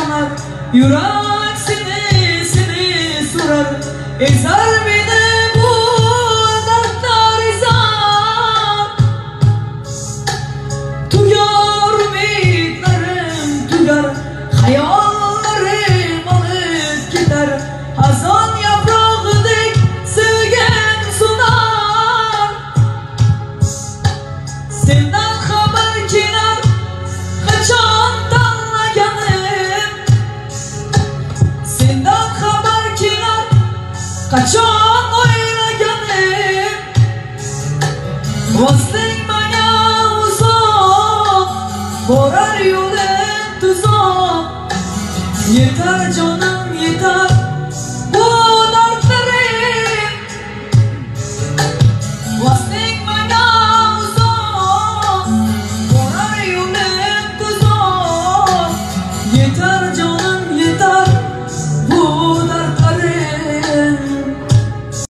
yanar. Yürek seni seni sorar Ezer beni Kaçan oynayanım Vazling bana uzak. Borar yolun tuzak. Yeter canım